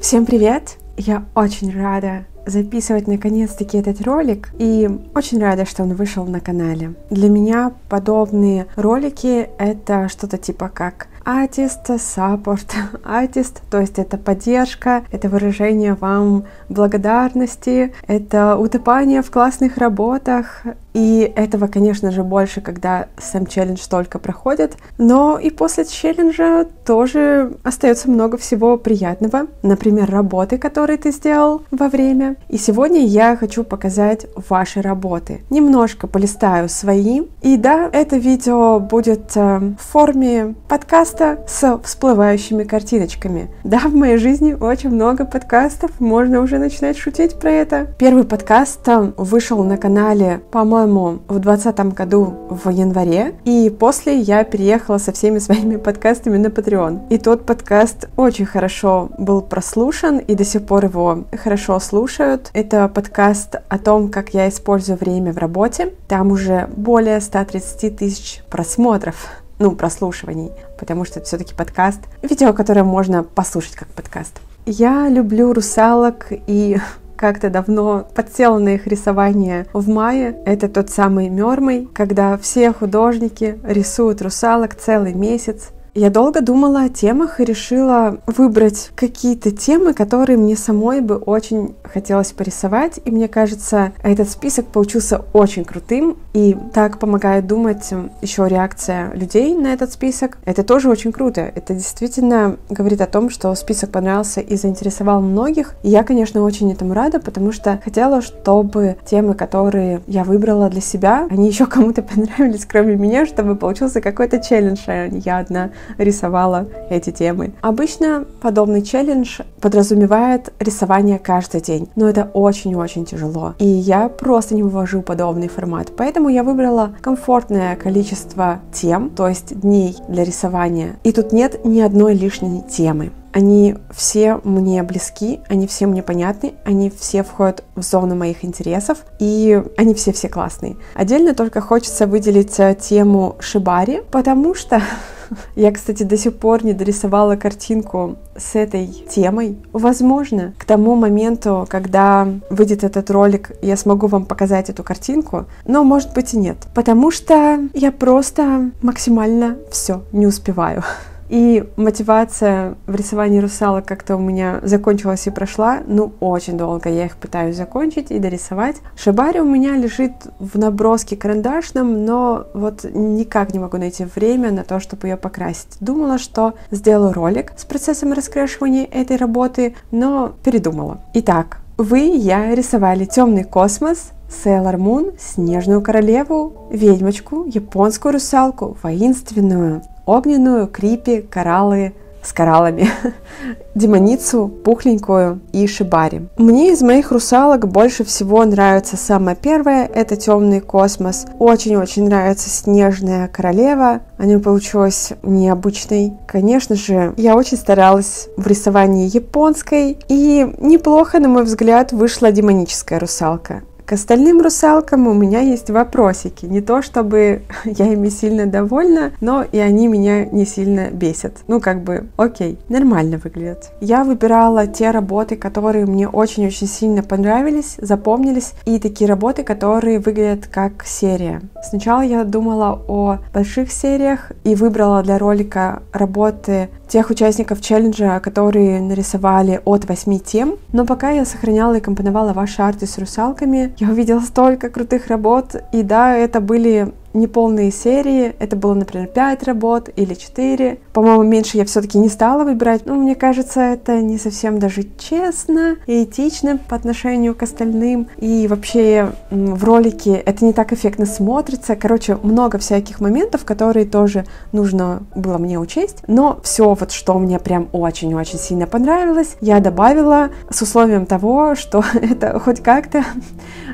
Всем привет! Я очень рада записывать наконец-таки этот ролик и очень рада, что он вышел на канале. Для меня подобные ролики это что-то типа как артист, саппорт, артист, то есть это поддержка, это выражение вам благодарности, это утопание в классных работах, и этого, конечно же, больше, когда сам челлендж только проходит. Но и после челленджа тоже остается много всего приятного. Например, работы, которые ты сделал во время. И сегодня я хочу показать ваши работы. Немножко полистаю свои. И да, это видео будет э, в форме подкаста с всплывающими картиночками. Да, в моей жизни очень много подкастов. Можно уже начинать шутить про это. Первый подкаст э, вышел на канале, по-моему, в 2020 году в январе, и после я переехала со всеми своими подкастами на Patreon. И тот подкаст очень хорошо был прослушан, и до сих пор его хорошо слушают. Это подкаст о том, как я использую время в работе. Там уже более 130 тысяч просмотров ну, прослушиваний, потому что это все-таки подкаст, видео, которое можно послушать как подкаст. Я люблю русалок и как-то давно подсела на их рисование в мае. Это тот самый Мёрмой, когда все художники рисуют русалок целый месяц. Я долго думала о темах и решила выбрать какие-то темы, которые мне самой бы очень хотелось порисовать. И мне кажется, этот список получился очень крутым. И так помогает думать еще реакция людей на этот список. Это тоже очень круто. Это действительно говорит о том, что список понравился и заинтересовал многих. И я, конечно, очень этому рада, потому что хотела, чтобы темы, которые я выбрала для себя, они еще кому-то понравились, кроме меня, чтобы получился какой-то челлендж, а не я одна рисовала эти темы. Обычно подобный челлендж подразумевает рисование каждый день, но это очень-очень тяжело. И я просто не вывожу подобный формат. Поэтому я выбрала комфортное количество тем, то есть дней для рисования. И тут нет ни одной лишней темы. Они все мне близки, они все мне понятны, они все входят в зону моих интересов, и они все-все классные. Отдельно только хочется выделить э, тему Шибари, потому что Я, кстати, до сих пор не дорисовала картинку с этой темой. Возможно, к тому моменту, когда выйдет этот ролик, я смогу вам показать эту картинку, но может быть и нет, потому что я просто максимально все не успеваю. И мотивация в рисовании русалок как-то у меня закончилась и прошла. Ну, очень долго я их пытаюсь закончить и дорисовать. Шибари у меня лежит в наброске карандашном, но вот никак не могу найти время на то, чтобы ее покрасить. Думала, что сделаю ролик с процессом раскрашивания этой работы, но передумала. Итак, вы, я рисовали темный космос, Сейлор Мун, Снежную королеву, ведьмочку, японскую русалку, воинственную, огненную, крипи, кораллы с кораллами, демоницу, пухленькую и шибари. Мне из моих русалок больше всего нравится самая первая, это темный космос. Очень-очень нравится снежная королева, она получилась необычной. Конечно же, я очень старалась в рисовании японской, и неплохо, на мой взгляд, вышла демоническая русалка. К остальным русалкам у меня есть вопросики. Не то чтобы я ими сильно довольна, но и они меня не сильно бесят. Ну, как бы, окей, нормально выглядят. Я выбирала те работы, которые мне очень-очень сильно понравились, запомнились, и такие работы, которые выглядят как серия. Сначала я думала о больших сериях и выбрала для ролика работы тех участников челленджа, которые нарисовали от 8 тем. Но пока я сохраняла и компоновала ваши арты с русалками, я увидела столько крутых работ. И да, это были неполные серии. Это было, например, 5 работ или 4. По-моему, меньше я все-таки не стала выбирать. Ну, мне кажется, это не совсем даже честно и этично по отношению к остальным. И вообще в ролике это не так эффектно смотрится. Короче, много всяких моментов, которые тоже нужно было мне учесть. Но все вот, что мне прям очень-очень сильно понравилось, я добавила с условием того, что это хоть как-то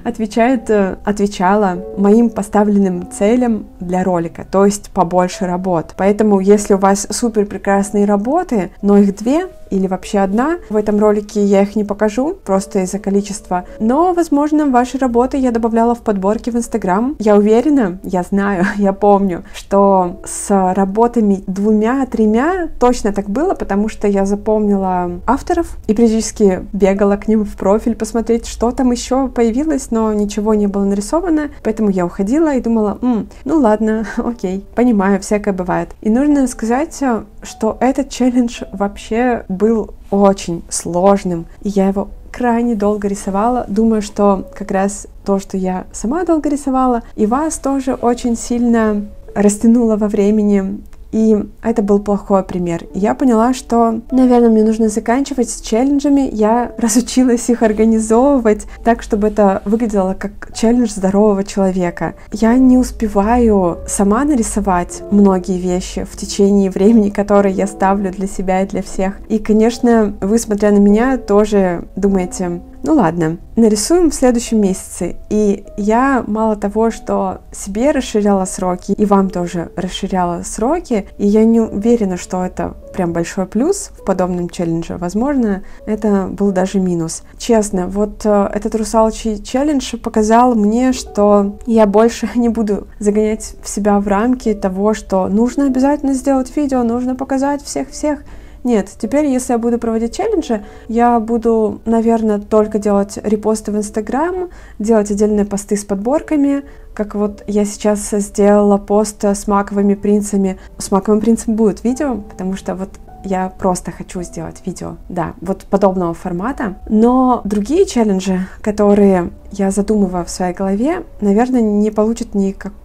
отвечает, э, отвечала моим поставленным целям для ролика, то есть побольше работ. Поэтому, если у вас супер прекрасные работы, но их две, или вообще одна. В этом ролике я их не покажу, просто из-за количества. Но, возможно, ваши работы я добавляла в подборки в Инстаграм. Я уверена, я знаю, я помню, что с работами двумя-тремя точно так было, потому что я запомнила авторов и периодически бегала к ним в профиль посмотреть, что там еще появилось, но ничего не было нарисовано, поэтому я уходила и думала, М, ну ладно, окей, понимаю, всякое бывает. И нужно сказать, что этот челлендж вообще был очень сложным, и я его крайне долго рисовала. Думаю, что как раз то, что я сама долго рисовала, и вас тоже очень сильно растянуло во времени. И это был плохой пример. я поняла, что, наверное, мне нужно заканчивать с челленджами. Я разучилась их организовывать так, чтобы это выглядело как челлендж здорового человека. Я не успеваю сама нарисовать многие вещи в течение времени, которые я ставлю для себя и для всех. И, конечно, вы, смотря на меня, тоже думаете, ну ладно, нарисуем в следующем месяце. И я мало того, что себе расширяла сроки, и вам тоже расширяла сроки, и я не уверена, что это прям большой плюс в подобном челлендже. Возможно, это был даже минус. Честно, вот э, этот русалочий челлендж показал мне, что я больше не буду загонять в себя в рамки того, что нужно обязательно сделать видео, нужно показать всех-всех. Нет, теперь, если я буду проводить челленджи, я буду, наверное, только делать репосты в Инстаграм, делать отдельные посты с подборками, как вот я сейчас сделала пост с маковыми принцами. С маковым принцем будет видео, потому что вот я просто хочу сделать видео, да, вот подобного формата. Но другие челленджи, которые я задумываю в своей голове, наверное, не получат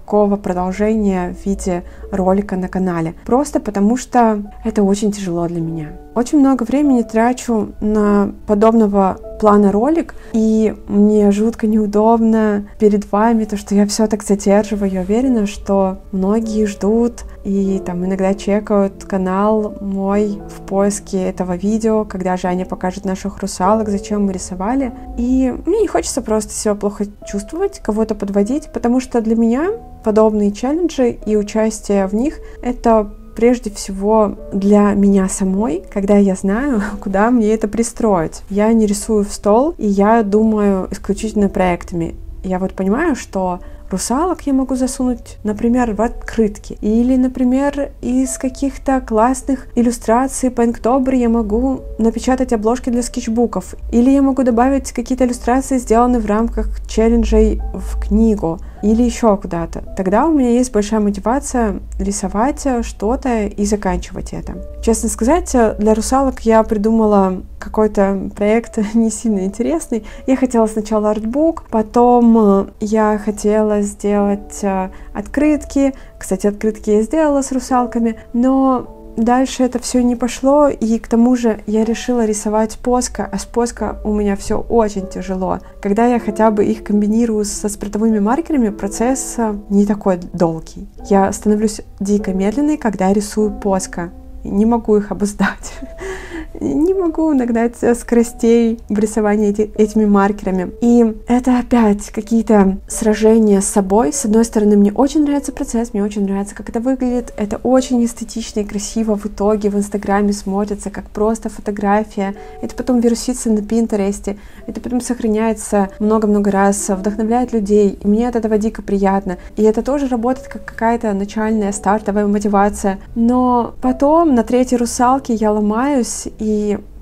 никакого продолжения в виде ролика на канале. Просто потому что это очень тяжело для меня. Очень много времени трачу на подобного плана ролик, и мне жутко неудобно перед вами, то, что я все так задерживаю. Я уверена, что многие ждут и там иногда чекают канал мой в поиске этого видео, когда Женя покажет наших русалок, зачем мы рисовали. И мне не хочется просто себя плохо чувствовать, кого-то подводить, потому что для меня подобные челленджи и участие в них — это прежде всего для меня самой, когда я знаю, куда мне это пристроить. Я не рисую в стол, и я думаю исключительно проектами. Я вот понимаю, что русалок я могу засунуть, например, в открытки. Или, например, из каких-то классных иллюстраций по Инктобре я могу напечатать обложки для скетчбуков. Или я могу добавить какие-то иллюстрации, сделанные в рамках челленджей в книгу или еще куда-то. Тогда у меня есть большая мотивация рисовать что-то и заканчивать это. Честно сказать, для русалок я придумала какой-то проект не сильно интересный. Я хотела сначала артбук, потом я хотела сделать э, открытки. Кстати, открытки я сделала с русалками, но дальше это все не пошло, и к тому же я решила рисовать поска, а с поска у меня все очень тяжело. Когда я хотя бы их комбинирую со спиртовыми маркерами, процесс э, не такой долгий. Я становлюсь дико медленной, когда рисую поска. Не могу их обуздать. не могу нагнать скоростей в рисовании эти, этими маркерами. И это опять какие-то сражения с собой. С одной стороны, мне очень нравится процесс, мне очень нравится, как это выглядит. Это очень эстетично и красиво в итоге в Инстаграме смотрится, как просто фотография. Это потом вирусится на Пинтересте. Это потом сохраняется много-много раз, вдохновляет людей. И мне от этого дико приятно. И это тоже работает как какая-то начальная стартовая мотивация. Но потом на третьей русалке я ломаюсь и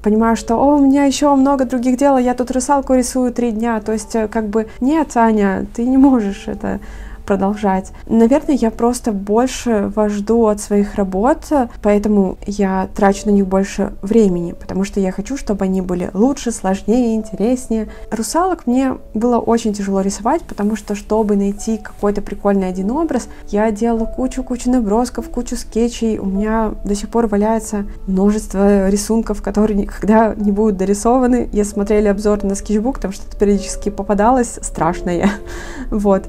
понимаю, что о, у меня еще много других дел, я тут русалку рисую три дня. То есть, э, как бы, нет, Аня, ты не можешь это продолжать. Наверное, я просто больше вас жду от своих работ, поэтому я трачу на них больше времени, потому что я хочу, чтобы они были лучше, сложнее, интереснее. Русалок мне было очень тяжело рисовать, потому что, чтобы найти какой-то прикольный один образ, я делала кучу-кучу набросков, кучу скетчей. У меня до сих пор валяется множество рисунков, которые никогда не будут дорисованы. Я смотрели обзор на скетчбук, там что-то периодически попадалось страшное. Вот.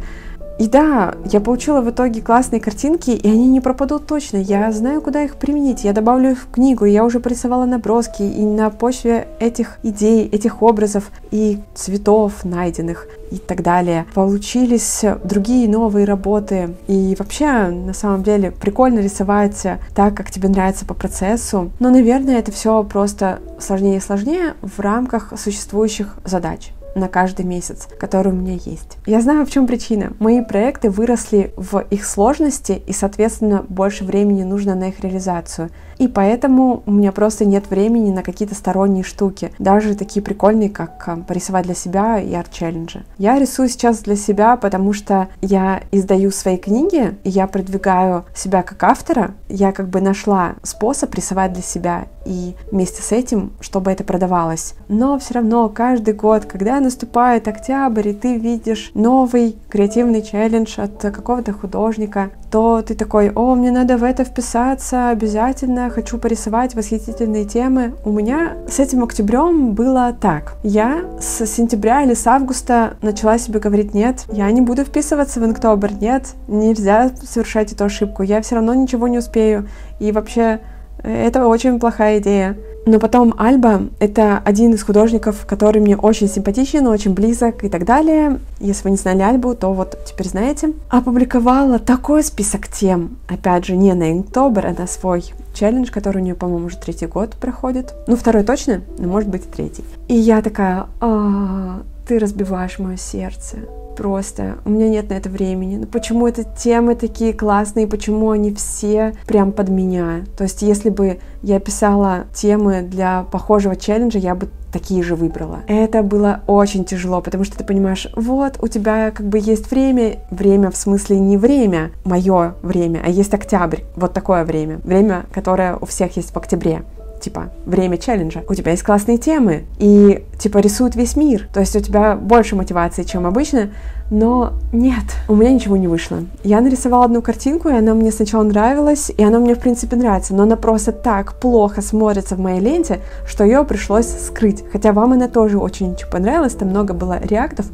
И да, я получила в итоге классные картинки, и они не пропадут точно. Я знаю, куда их применить. Я добавлю их в книгу, я уже порисовала наброски, и на почве этих идей, этих образов и цветов найденных и так далее. Получились другие новые работы. И вообще, на самом деле, прикольно рисовать так, как тебе нравится по процессу. Но, наверное, это все просто сложнее и сложнее в рамках существующих задач на каждый месяц, который у меня есть. Я знаю, в чем причина. Мои проекты выросли в их сложности, и, соответственно, больше времени нужно на их реализацию. И поэтому у меня просто нет времени на какие-то сторонние штуки, даже такие прикольные, как а, порисовать для себя и арт-челленджи. Я рисую сейчас для себя, потому что я издаю свои книги, и я продвигаю себя как автора. Я как бы нашла способ рисовать для себя и вместе с этим, чтобы это продавалось. Но все равно каждый год, когда наступает октябрь, и ты видишь новый креативный челлендж от какого-то художника, то ты такой, о, мне надо в это вписаться обязательно, хочу порисовать восхитительные темы. У меня с этим октябрем было так. Я с сентября или с августа начала себе говорить, нет, я не буду вписываться в Инктобер, нет, нельзя совершать эту ошибку, я все равно ничего не успею. И вообще, это очень плохая идея. Но потом Альба — это один из художников, который мне очень симпатичен, очень близок и так далее. Если вы не знали Альбу, то вот теперь знаете. Опубликовала такой список тем, опять же, не на Inktober, а на свой челлендж, который у нее, по-моему, уже третий год проходит. Ну, второй точно, но может быть и третий. И я такая, а, ты разбиваешь мое сердце просто. У меня нет на это времени. Но ну, почему это темы такие классные, почему они все прям под меня? То есть, если бы я писала темы для похожего челленджа, я бы такие же выбрала. Это было очень тяжело, потому что ты понимаешь, вот, у тебя как бы есть время, время в смысле не время, мое время, а есть октябрь, вот такое время, время, которое у всех есть в октябре типа, время челленджа. У тебя есть классные темы, и, типа, рисует весь мир. То есть у тебя больше мотивации, чем обычно, но нет, у меня ничего не вышло. Я нарисовала одну картинку, и она мне сначала нравилась, и она мне, в принципе, нравится, но она просто так плохо смотрится в моей ленте, что ее пришлось скрыть. Хотя вам она тоже очень-очень понравилась, там много было реактов,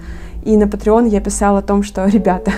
и на Patreon я писала о том, что, ребята,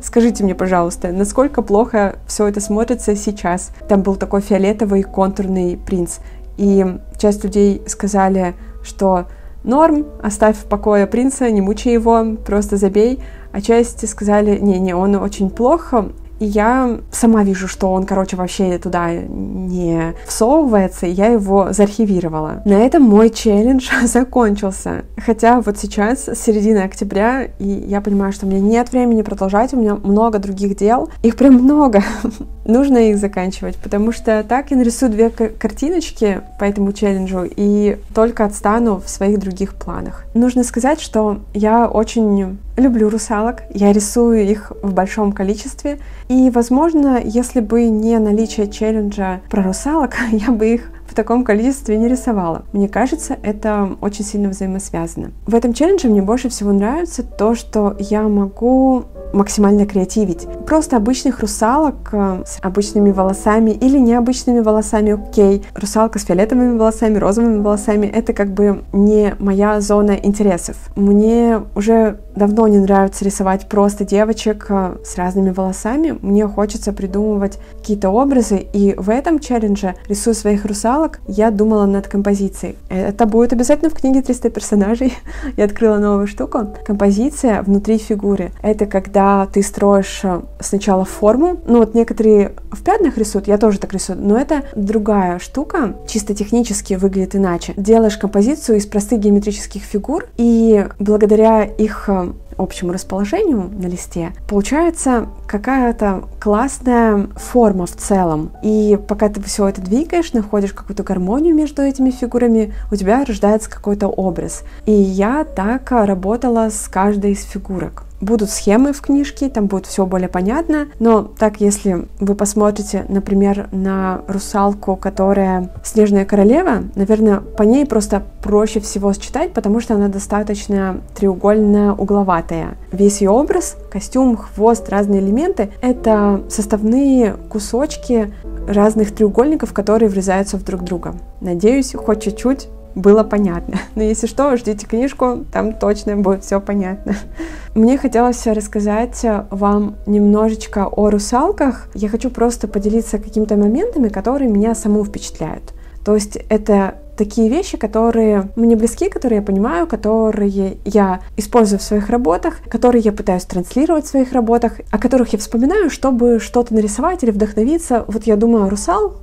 скажите мне, пожалуйста, насколько плохо все это смотрится сейчас. Там был такой фиолетовый контурный принц. И часть людей сказали, что норм, оставь в покое принца, не мучай его, просто забей. А часть сказали, не-не, он очень плохо, и я сама вижу, что он, короче, вообще туда не всовывается, и я его заархивировала. На этом мой челлендж закончился. Хотя вот сейчас середина октября, и я понимаю, что у меня нет времени продолжать, у меня много других дел. Их прям много. Нужно их заканчивать, потому что так я нарисую две картиночки по этому челленджу и только отстану в своих других планах. Нужно сказать, что я очень люблю русалок, я рисую их в большом количестве, и, возможно, если бы не наличие челленджа про русалок, я бы их в таком количестве не рисовала. Мне кажется, это очень сильно взаимосвязано. В этом челлендже мне больше всего нравится то, что я могу максимально креативить. Просто обычных русалок э, с обычными волосами или необычными волосами, окей. Русалка с фиолетовыми волосами, розовыми волосами, это как бы не моя зона интересов. Мне уже давно не нравится рисовать просто девочек э, с разными волосами. Мне хочется придумывать какие-то образы, и в этом челлендже рисую своих русалок. Я думала над композицией. Это будет обязательно в книге 300 персонажей. Я открыла новую штуку. Композиция внутри фигуры. Это когда ты строишь э, сначала форму. Ну вот некоторые в пятнах рисуют, я тоже так рисую, но это другая штука. Чисто технически выглядит иначе. Делаешь композицию из простых геометрических фигур, и благодаря их э, общему расположению на листе, получается какая-то классная форма в целом. И пока ты все это двигаешь, находишь какую-то гармонию между этими фигурами, у тебя рождается какой-то образ. И я так работала с каждой из фигурок. Будут схемы в книжке, там будет все более понятно, но так, если вы посмотрите, например, на русалку, которая Снежная королева, наверное, по ней просто проще всего считать, потому что она достаточно треугольно-угловатая. Весь ее образ, костюм, хвост, разные элементы — это составные кусочки разных треугольников, которые врезаются в друг друга. Надеюсь, хоть чуть-чуть было понятно. Но если что, ждите книжку, там точно будет все понятно. Мне хотелось рассказать вам немножечко о русалках. Я хочу просто поделиться какими-то моментами, которые меня саму впечатляют. То есть это такие вещи, которые мне близки, которые я понимаю, которые я использую в своих работах, которые я пытаюсь транслировать в своих работах, о которых я вспоминаю, чтобы что-то нарисовать или вдохновиться. Вот я думаю, русал,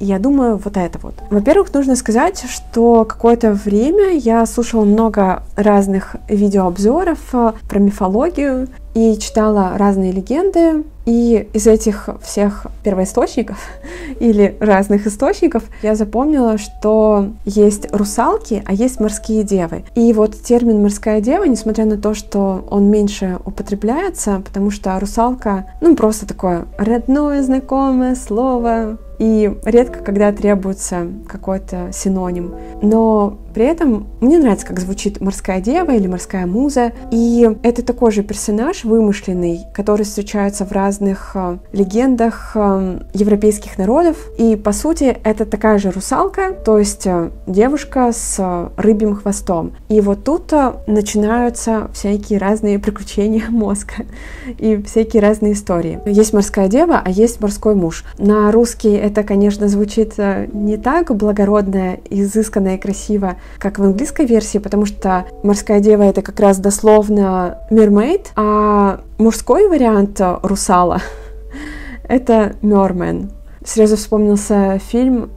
я думаю, вот это вот. Во-первых, нужно сказать, что какое-то время я слушала много разных видеообзоров э, про мифологию и читала разные легенды и из этих всех первоисточников или разных источников я запомнила, что есть русалки, а есть морские девы. И вот термин «морская дева», несмотря на то, что он меньше употребляется, потому что русалка, ну, просто такое родное, знакомое слово, и редко когда требуется какой-то синоним. Но при этом мне нравится, как звучит морская дева или морская муза. И это такой же персонаж вымышленный, который встречается в разных э, легендах э, европейских народов. И по сути это такая же русалка, то есть э, девушка с рыбьим хвостом. И вот тут начинаются всякие разные приключения мозга и всякие разные истории. Есть морская дева, а есть морской муж. На русский это, конечно, звучит не так благородно, изысканно и красиво, как в английской версии, потому что морская дева это как раз дословно mermaid, а мужской вариант русала это merman. Сразу вспомнился фильм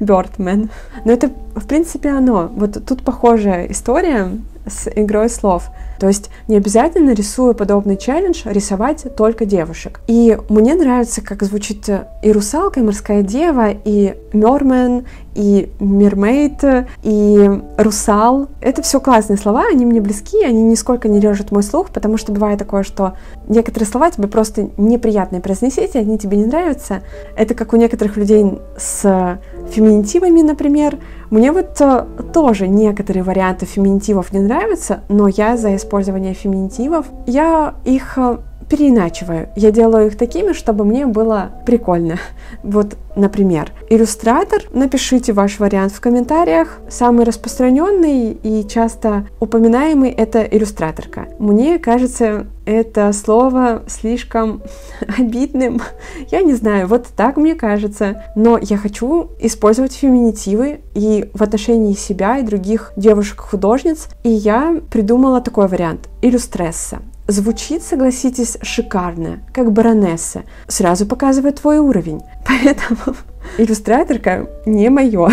Birdman. Но это, в принципе, оно. Вот тут похожая история с игрой слов. То есть не обязательно, рисуя подобный челлендж, рисовать только девушек. И мне нравится, как звучит и русалка, и морская дева, и мермен, и мермейд, и русал. Это все классные слова, они мне близки, они нисколько не режут мой слух, потому что бывает такое, что некоторые слова тебе просто неприятно произносить, они тебе не нравятся. Это как у некоторых людей с феминитивами, например. Мне вот э, тоже некоторые варианты феминитивов не нравятся, но я за использование феминитивов. Я их э, переиначиваю. Я делаю их такими, чтобы мне было прикольно. Вот, например, иллюстратор. Напишите ваш вариант в комментариях. Самый распространенный и часто упоминаемый это иллюстраторка. Мне кажется, это слово слишком обидным. Я не знаю, вот так мне кажется. Но я хочу использовать феминитивы и в отношении себя и других девушек-художниц. И я придумала такой вариант. Иллюстресса. Звучит, согласитесь, шикарно, как баронесса. Сразу показывает твой уровень. Поэтому иллюстраторка не мое.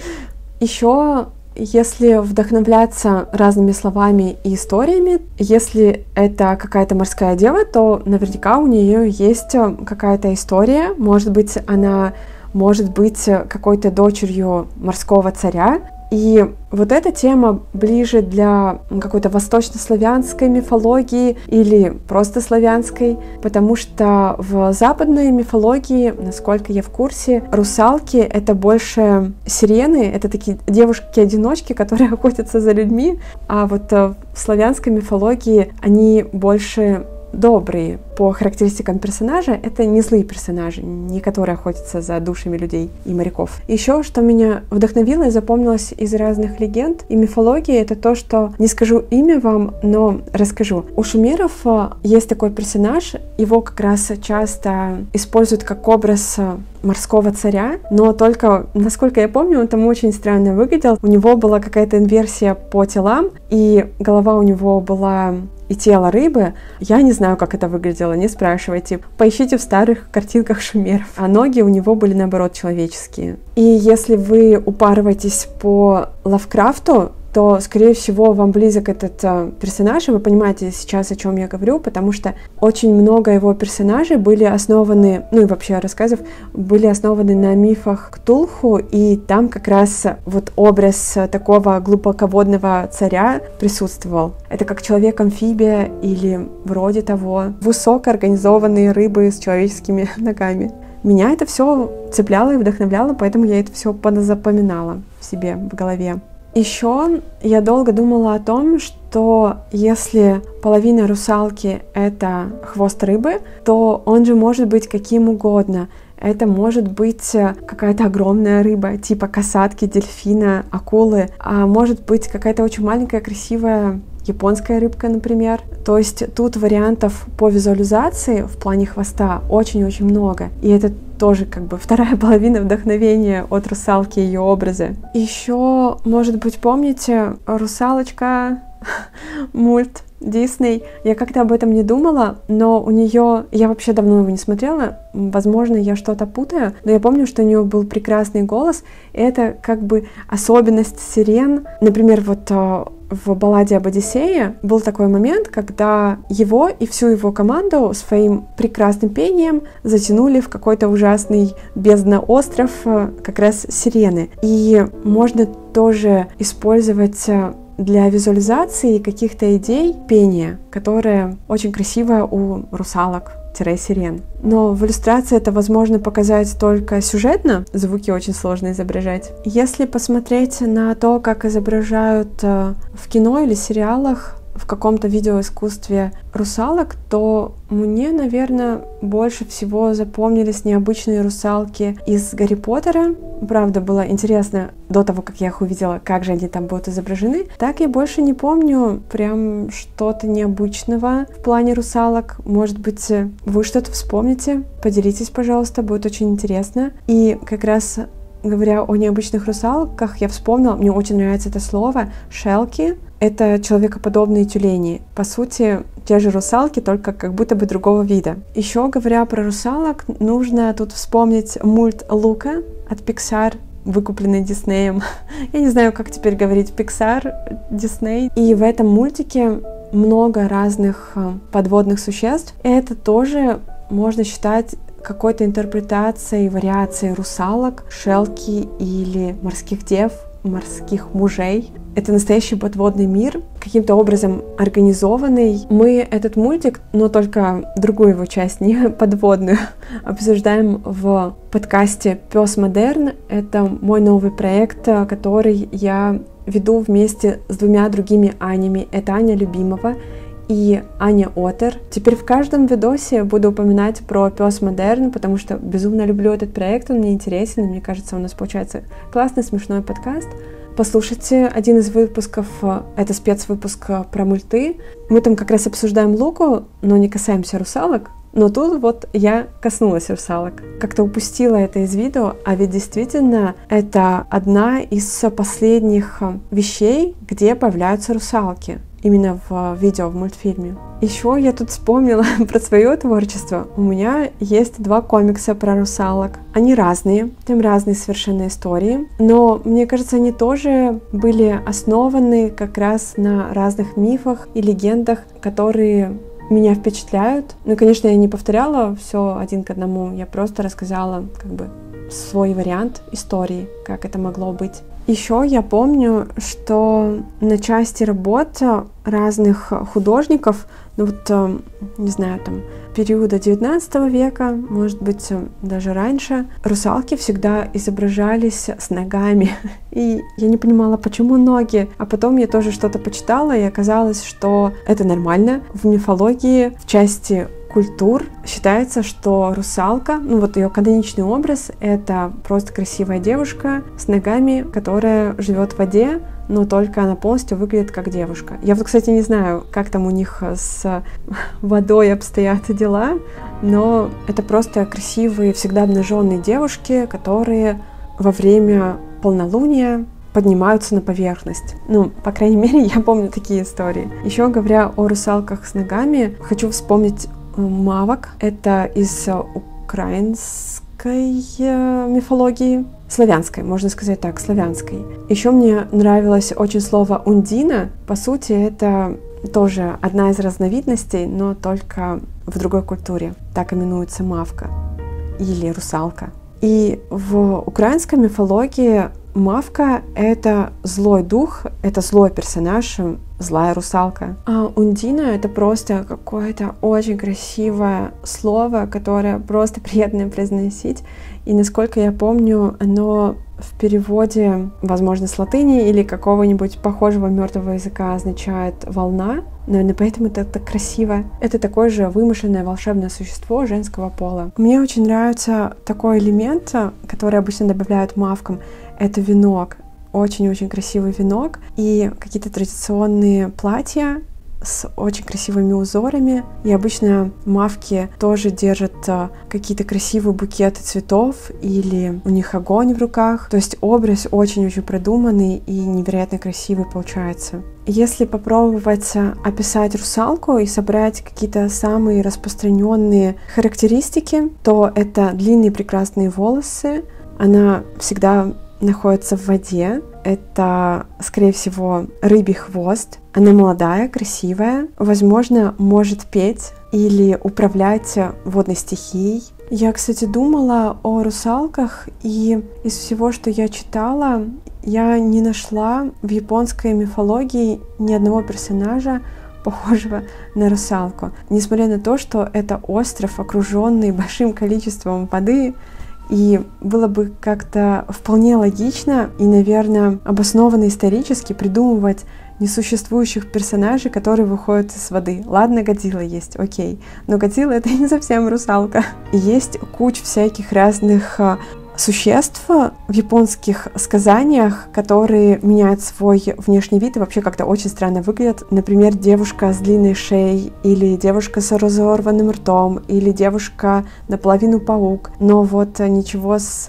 Еще если вдохновляться разными словами и историями, если это какая-то морская дева, то наверняка у нее есть какая-то история. Может быть, она может быть какой-то дочерью морского царя, и вот эта тема ближе для какой-то восточнославянской мифологии или просто славянской, потому что в западной мифологии, насколько я в курсе, русалки — это больше сирены, это такие девушки-одиночки, которые охотятся за людьми, а вот в славянской мифологии они больше добрые по характеристикам персонажа, это не злые персонажи, не которые охотятся за душами людей и моряков. Еще, что меня вдохновило и запомнилось из разных легенд и мифологии, это то, что не скажу имя вам, но расскажу. У шумеров э, есть такой персонаж, его как раз часто используют как образ э, морского царя, но только, насколько я помню, он там очень странно выглядел. У него была какая-то инверсия по телам, и голова у него была и тело рыбы. Я не знаю, как это выглядело, не спрашивайте. Поищите в старых картинках шумеров. А ноги у него были, наоборот, человеческие. И если вы упарываетесь по Лавкрафту, то, скорее всего, вам близок этот э, персонаж, и вы понимаете сейчас, о чем я говорю, потому что очень много его персонажей были основаны, ну и вообще рассказов, были основаны на мифах Ктулху, и там как раз вот образ такого глубоководного царя присутствовал. Это как человек-амфибия или вроде того, высокоорганизованные рыбы с человеческими ногами. Меня это все цепляло и вдохновляло, поэтому я это все запоминала в себе, в голове. Еще я долго думала о том, что если половина русалки — это хвост рыбы, то он же может быть каким угодно. Это может быть какая-то огромная рыба, типа касатки, дельфина, акулы, а может быть какая-то очень маленькая красивая японская рыбка, например. То есть тут вариантов по визуализации в плане хвоста очень-очень много. И это тоже как бы вторая половина вдохновения от русалки и ее образы. Еще, может быть, помните, русалочка мульт Дисней. Я как-то об этом не думала, но у нее, я вообще давно его не смотрела, возможно, я что-то путаю, но я помню, что у нее был прекрасный голос, это как бы особенность сирен. Например, вот э, в балладе об Одиссее был такой момент, когда его и всю его команду своим прекрасным пением затянули в какой-то ужасный бездна остров э, как раз сирены. И можно тоже использовать э, для визуализации каких-то идей пения, которое очень красиво у русалок сирен. Но в иллюстрации это возможно показать только сюжетно, звуки очень сложно изображать. Если посмотреть на то, как изображают э, в кино или сериалах в каком-то видеоискусстве русалок, то мне, наверное, больше всего запомнились необычные русалки из Гарри Поттера. Правда, было интересно до того, как я их увидела, как же они там будут изображены. Так я больше не помню прям что-то необычного в плане русалок. Может быть, вы что-то вспомните? Поделитесь, пожалуйста, будет очень интересно. И как раз говоря о необычных русалках, я вспомнила, мне очень нравится это слово, шелки это человекоподобные тюлени. По сути, те же русалки, только как будто бы другого вида. Еще говоря про русалок, нужно тут вспомнить мульт Лука от Pixar, выкупленный Диснеем. Я не знаю, как теперь говорить Pixar, Дисней. И в этом мультике много разных э, подводных существ. Это тоже можно считать какой-то интерпретацией, вариацией русалок, шелки или морских дев, морских мужей. Это настоящий подводный мир, каким-то образом организованный. Мы этот мультик, но только другую его часть, не подводную, обсуждаем в подкасте «Пес модерн». Это мой новый проект, который я веду вместе с двумя другими Анями. Это Аня Любимова и Аня Отер. Теперь в каждом видосе буду упоминать про Пес Модерн, потому что безумно люблю этот проект, он мне интересен, и мне кажется, у нас получается классный, смешной подкаст. Послушайте один из выпусков, э, это спецвыпуск э, про мульты. Мы там как раз обсуждаем луку, но не касаемся русалок. Но тут вот я коснулась русалок. Как-то упустила это из видео, а ведь действительно это одна из последних э, вещей, где появляются русалки именно в видео, в мультфильме. Еще я тут вспомнила про свое творчество. У меня есть два комикса про русалок. Они разные, там разные совершенно истории, но мне кажется, они тоже были основаны как раз на разных мифах и легендах, которые меня впечатляют. Ну, конечно, я не повторяла все один к одному, я просто рассказала как бы свой вариант истории, как это могло быть. Еще я помню, что на части работ разных художников, ну вот, э, не знаю, там, периода 19 века, может быть, э, даже раньше, русалки всегда изображались с ногами. И я не понимала, почему ноги. А потом я тоже что-то почитала, и оказалось, что это нормально. В мифологии в части культур считается, что русалка, ну вот ее каноничный образ, это просто красивая девушка с ногами, которая живет в воде, но только она полностью выглядит как девушка. Я вот, кстати, не знаю, как там у них с водой обстоят дела, но это просто красивые, всегда обнаженные девушки, которые во время полнолуния поднимаются на поверхность. Ну, по крайней мере, я помню такие истории. Еще говоря о русалках с ногами, хочу вспомнить мавок. Это из украинской э, мифологии, славянской, можно сказать так, славянской. Еще мне нравилось очень слово «ундина». По сути, это тоже одна из разновидностей, но только в другой культуре. Так именуется мавка или русалка. И в украинской мифологии Мавка — это злой дух, это злой персонаж, злая русалка. А Ундина — это просто какое-то очень красивое слово, которое просто приятно произносить. И насколько я помню, оно в переводе, возможно, с латыни или какого-нибудь похожего мертвого языка означает волна. Наверное, поэтому это так красиво. Это такое же вымышленное волшебное существо женского пола. Мне очень нравится такой элемент, который обычно добавляют мавкам. Это венок. Очень-очень красивый венок и какие-то традиционные платья с очень красивыми узорами. И обычно мавки тоже держат а, какие-то красивые букеты цветов или у них огонь в руках. То есть образ очень-очень продуманный и невероятно красивый получается. Если попробовать а, описать русалку и собрать какие-то самые распространенные характеристики, то это длинные прекрасные волосы, она всегда находится в воде. Это, скорее всего, рыбий хвост. Она молодая, красивая, возможно, может петь или управлять водной стихией. Я, кстати, думала о русалках, и из всего, что я читала, я не нашла в японской мифологии ни одного персонажа, похожего на русалку. Несмотря на то, что это остров, окруженный большим количеством воды, и было бы как-то вполне логично и, наверное, обоснованно исторически придумывать несуществующих персонажей, которые выходят из воды. Ладно, Годзилла есть, окей. Но Годзилла — это не совсем русалка. И есть куча всяких разных а, существ в японских сказаниях, которые меняют свой внешний вид и вообще как-то очень странно выглядят. Например, девушка с длинной шеей, или девушка с разорванным ртом, или девушка наполовину паук. Но вот ничего с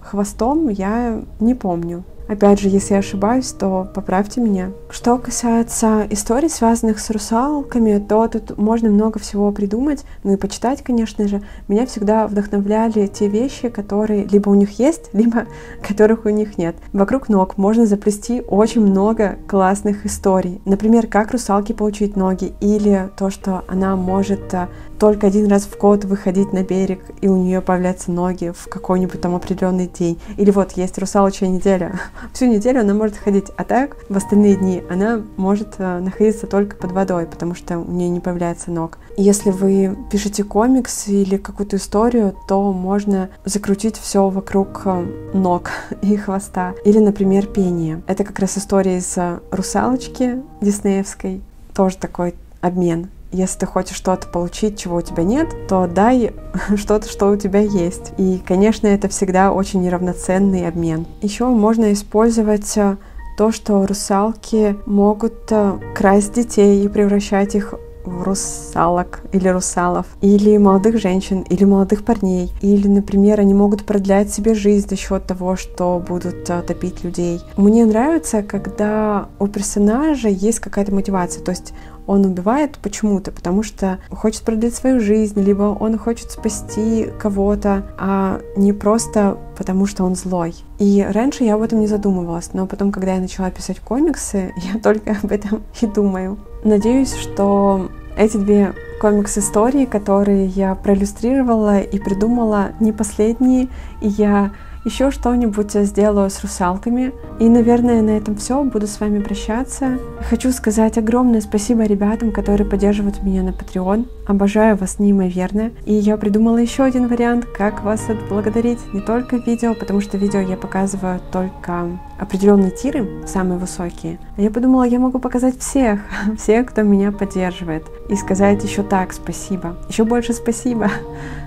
хвостом я не помню. Опять же, если я ошибаюсь, то поправьте меня. Что касается историй, связанных с русалками, то тут можно много всего придумать, ну и почитать, конечно же. Меня всегда вдохновляли те вещи, которые либо у них есть, либо которых у них нет. Вокруг ног можно заплести очень много классных историй. Например, как русалки получить ноги, или то, что она может э, только один раз в год выходить на берег, и у нее появляются ноги в какой-нибудь там определенный день. Или вот есть русалочья неделя. Всю неделю она может ходить, а так в остальные дни она может э, находиться только под водой, потому что у нее не появляется ног. Если вы пишете комикс или какую-то историю, то можно закрутить все вокруг э, ног и хвоста. Или, например, пение. Это как раз история из э, «Русалочки» диснеевской. Тоже такой обмен если ты хочешь что-то получить, чего у тебя нет, то дай что-то, что у тебя есть. И, конечно, это всегда очень неравноценный обмен. Еще можно использовать э, то, что русалки могут э, красть детей и превращать их в русалок или русалов, или молодых женщин, или молодых парней, или, например, они могут продлять себе жизнь за счет того, что будут а, топить людей. Мне нравится, когда у персонажа есть какая-то мотивация, то есть он убивает почему-то, потому что хочет продлить свою жизнь, либо он хочет спасти кого-то, а не просто потому, что он злой. И раньше я об этом не задумывалась, но потом, когда я начала писать комиксы, я только об этом и думаю. Надеюсь, что эти две комикс-истории, которые я проиллюстрировала и придумала, не последние, и я еще что-нибудь сделаю с русалками. И, наверное, на этом все. Буду с вами прощаться. Хочу сказать огромное спасибо ребятам, которые поддерживают меня на Patreon. Обожаю вас неимоверно. И я придумала еще один вариант, как вас отблагодарить. Не только видео, потому что видео я показываю только определенные тиры, самые высокие. А я подумала, я могу показать всех, всех, кто меня поддерживает. И сказать еще так спасибо. Еще больше спасибо.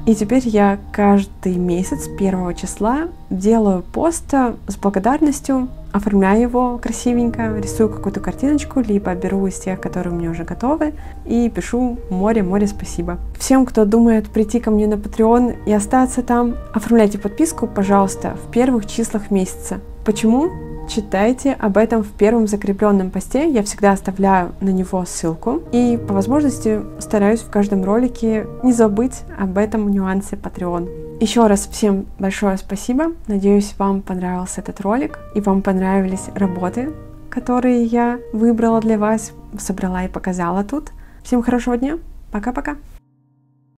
И теперь я каждый месяц первого числа делаю пост с благодарностью оформляю его красивенько, рисую какую-то картиночку, либо беру из тех, которые у меня уже готовы, и пишу море-море спасибо. Всем, кто думает прийти ко мне на Patreon и остаться там, оформляйте подписку, пожалуйста, в первых числах месяца. Почему? читайте об этом в первом закрепленном посте. Я всегда оставляю на него ссылку. И по возможности стараюсь в каждом ролике не забыть об этом нюансе Patreon. Еще раз всем большое спасибо. Надеюсь, вам понравился этот ролик и вам понравились работы, которые я выбрала для вас, собрала и показала тут. Всем хорошего дня. Пока-пока.